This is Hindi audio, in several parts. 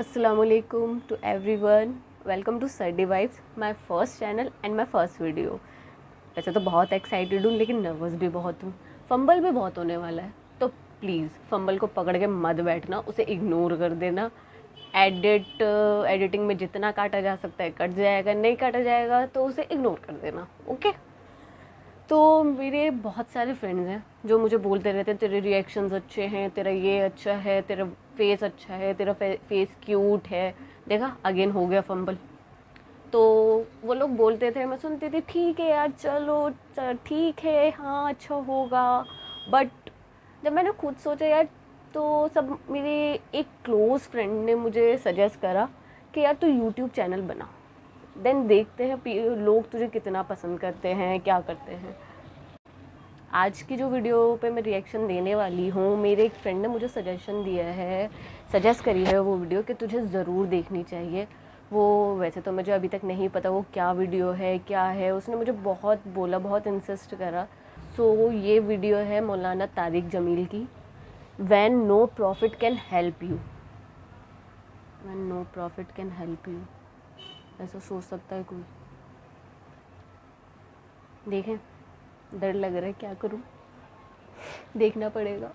असलकुम to everyone welcome to सर्डी vibes my first channel and my first video वैसे तो बहुत एक्साइटेड हूँ, लेकिन नर्वस भी बहुत हूँ। फंबल भी बहुत होने वाला है। तो प्लीज़ फंबल को पकड़ के मत बैठना, उसे इग्नोर कर देना। एडिट एडिटिंग में जितना काटा जा सकता है, कट जाएगा, नहीं काटा जाएगा तो उसे इग्नोर कर देना ओके तो मेरे बहुत सारे फ्रेंड्स हैं जो मुझे बोलते रहते हैं, तेरे रिएक्शंस अच्छे हैं, तेरा ये अच्छा है, तेरा फेस अच्छा है, तेरा फेस क्यूट है। देखा अगेन हो गया फंबल तो वो लोग बोलते थे, मैं सुनती थी, ठीक है यार, चलो ठीक है हाँ अच्छा होगा। बट जब मैंने खुद सोचा, यार तो सब मेरे एक क्लोज़ फ्रेंड ने मुझे सजेस्ट करा कि यार तू तो यूट्यूब चैनल बना। देन देखते हैं लोग तुझे कितना पसंद करते हैं क्या करते हैं। आज की जो वीडियो पे मैं रिएक्शन देने वाली हूँ मेरे एक फ्रेंड ने मुझे सजेशन दिया है सजेस्ट करी है वो वीडियो कि तुझे ज़रूर देखनी चाहिए। वो वैसे तो मुझे अभी तक नहीं पता वो क्या वीडियो है क्या है। उसने मुझे बहुत बोला बहुत इंसिस्ट करा। सो so, ये वीडियो है मौलाना तारिक जमील की when no profit can help you when no profit can help you ऐसा सोच सकता है कोई। देखें, डर लग रहा है क्या करूँ? देखना पड़ेगा।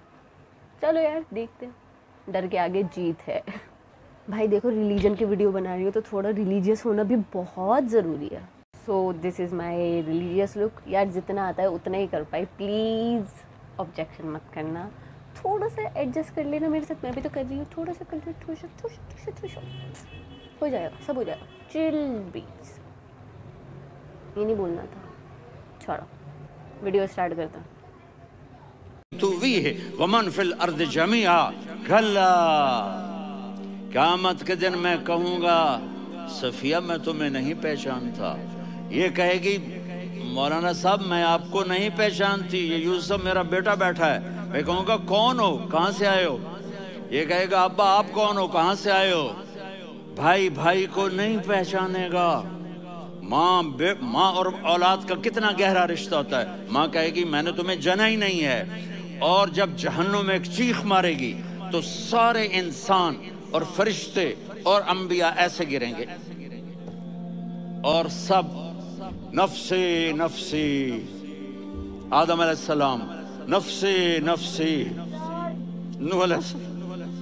चलो यार, देखते हैं। डर के आगे जीत है। भाई देखो रिलीजन की वीडियो बना रही हो तो थोड़ा रिलीजियस होना भी बहुत ज़रूरी है। So this is my religious look यार, जितना आता है, उतना ही कर पाई। प्लीज़ ऑब्जेक्शन मत करना। थोड़ा सा एडजस्ट कर लेना मेरे साथ। मैं भी तो कर रही हूँ। थोड़ा सा कर थोड़ा सा। हो जाएगा, सब हो जाएगा। चिल बीट्स ये नहीं बोलना था। छोड़ो। वीडियो स्टार्ट करता तू भी है, वमन फिल अर्द जमिया गल्ला क्यामत के दिन मैं कहूँगा, सफिया मैं तुम्हें नहीं पहचानता। ये कहेगी, मौलाना साहब, मैं आपको नहीं पहचानती। ये यूसुफ मेरा बेटा बैठा है। मैं कहूँगा, कौन हो? कहाँ से आए हो? ये कहेगा, अब्बा, आप कौन हो? कहाँ से आए हो? भाई भाई को नहीं पहचानेगा। माँ माँ और औलाद का कितना गहरा रिश्ता होता है। माँ कहेगी, मैंने तुम्हें जना ही नहीं है। और जब जहन्नुम में एक चीख मारेगी तो सारे इंसान और फरिश्ते और अंबिया ऐसे गिरेंगे। और सब नफसे, नफसी। आदम सलाम नफसे, नफसी।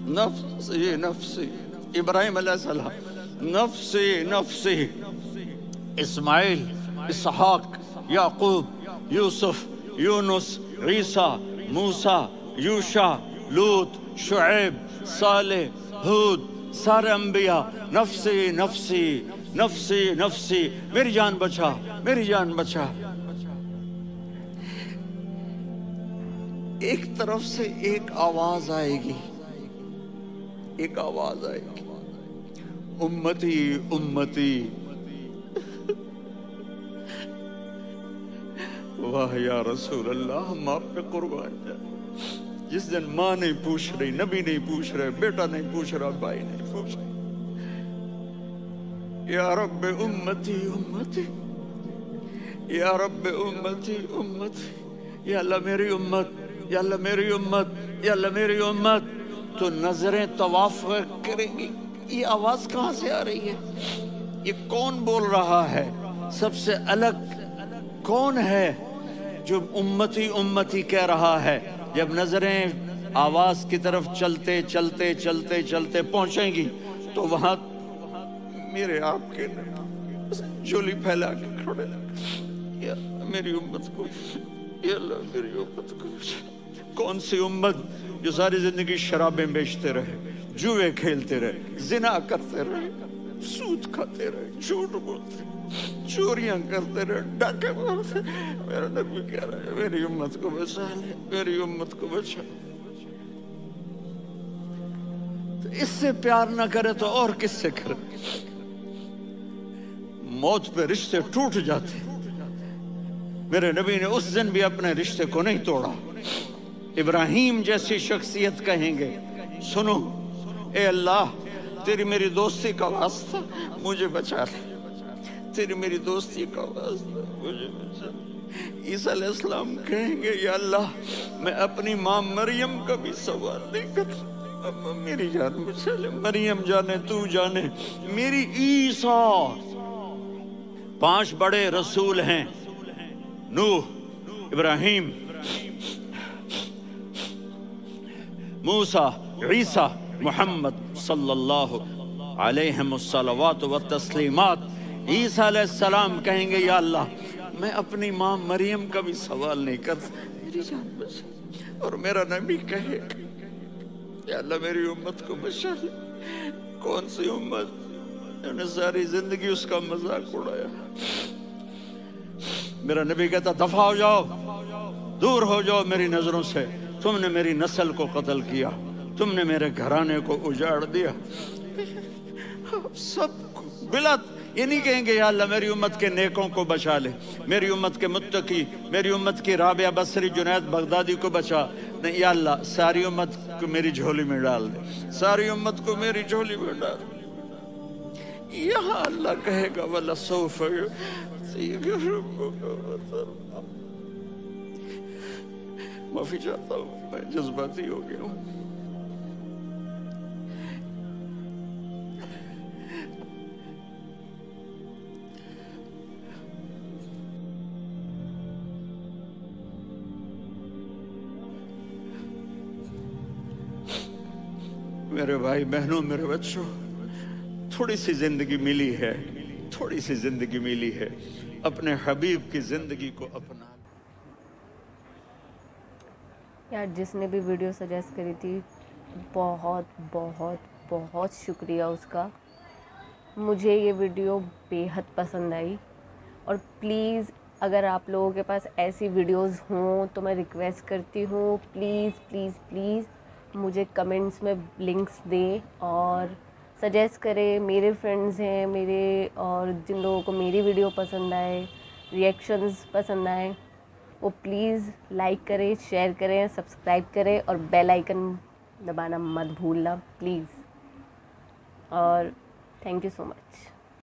नफसी नफसी। इब्राहिम सलाम नफसी नफसी। इस्माइल, इसहाक, याकूब, यूसुफ, यूनुस, ईसा, मूसा, यूशा, लूत, शुएब साले हूद, सारे अंबिया। नफसी नफसी नफसी नफसी। मेरी जान बचा, मेरी जान बचा। एक तरफ़ से एक आवाज़ आएगी, एक आवाज़ आएगी। उम्मती उम्मती। वाह या रसूल अल्लाह हम आप पे कुर्बान जाए जिस दिन माँ नहीं पूछ रही, नबी नहीं पूछ रहे, बेटा नहीं पूछ रहा, भाई नहीं पूछ रहा। या रब उम्मती उम्मती। या रब उम्मती उम्मती। या अल्लाह मेरी उम्मत, या अल्लाह मेरी उम्मत, या अल्लाह मेरी उम्मत। तो नज़रें तवाफ करेंगी। ये आवाज़ कहाँ से आ रही है? ये कौन बोल रहा है? सबसे अलग कौन है जो उम्मती उम्मती कह रहा है? जब नज़रें आवाज़ की तरफ़ चलते चलते चलते चलते पहुंचेंगी तो वहाँ मेरे आपके झोली फैला के खड़े मेरी उम्मत को मेरी उम्मत को। कौन सी उम्मत जो सारी ज़िंदगी शराबें बेचते रहे? जुए खेलते रहे जिना करते रहे सूद खाते रहे झूठ बोलते चोरियाँ करते रहे डाके मारते मेरा नबी कह रहा है मेरी उम्मत को बचा ले मेरी उम्मत को बचा तो इससे प्यार ना करे तो और किससे करे मौत पे रिश्ते टूट जाते मेरे नबी ने उस दिन भी अपने रिश्ते को नहीं तोड़ा इब्राहिम जैसी शख्सियत कहेंगे सुनो ए अल्लाह, तेरी मेरी दोस्ती का वास्ता मुझे बचा ले। तेरी मेरी दोस्ती का वास्ता मुझे बचा ईसा कहेंगे, या अल्लाह, मैं अपनी माँ मरियम का भी सवाल नहीं कर मेरी जान ले। मरियम जाने, तू जाने। मेरी ईसा, पाँच बड़े रसूल हैं। नूह, इब्राहिम, मूसा, ईसा मोहम्मद सल्लल्लाहु अलैहि व तस्लीमात ईसा सलाम कहेंगे या अल्लाह मैं अपनी माँ मरियम का भी सवाल नहीं कर मेरी जान बचा और मेरा नबी कहे अल्लाह मेरी उम्मत को बचा कौन सी उम्मत? मैंने सारी ज़िंदगी उसका मज़ाक उड़ाया। मेरा नबी कहता दफ़ा हो जाओ दूर हो जाओ मेरी नज़रों से। तुमने मेरी नस्ल को कत्ल किया। तुमने मेरे घराने को उजाड़ दिया। सब बिलत। ये नहीं कहेंगे, या अल्लाह, मेरी उम्मत के नेकों को बचा ले। मेरी उम्मत के मुत्तकी, मेरी उम्मत की राबिया बसरी जुनैद बगदादी को बचा। नहीं, या अल्लाह, सारी उम्मत को मेरी झोली में डाल दे। सारी उम्मत को मेरी झोली में डाल यहाँ अल्लाह कहेगा, वाला सोफ माफ़ी चाहता हूँ, मैं जज्बाती हो गया हूँ। मेरे भाई बहनों, मेरे बच्चों, थोड़ी सी ज़िंदगी मिली है, थोड़ी सी ज़िंदगी मिली है, अपने हबीब की ज़िंदगी को अपना यार, जिसने भी वीडियो सजेस्ट करी थी, बहुत बहुत बहुत शुक्रिया उसका। मुझे ये वीडियो बेहद पसंद आई। और प्लीज़ अगर आप लोगों के पास ऐसी वीडियोस हों तो मैं रिक्वेस्ट करती हूँ प्लीज़ प्लीज़ प्लीज़ मुझे कमेंट्स में लिंक्स दें और सजेस्ट करें, मेरे फ्रेंड्स हैं, मेरे और जिन लोगों को मेरी वीडियो पसंद आए रिएक्शंस पसंद आए, वो प्लीज़ लाइक करें शेयर करें सब्सक्राइब करें और बेल आइकन दबाना मत भूलना प्लीज़ और थैंक यू सो मच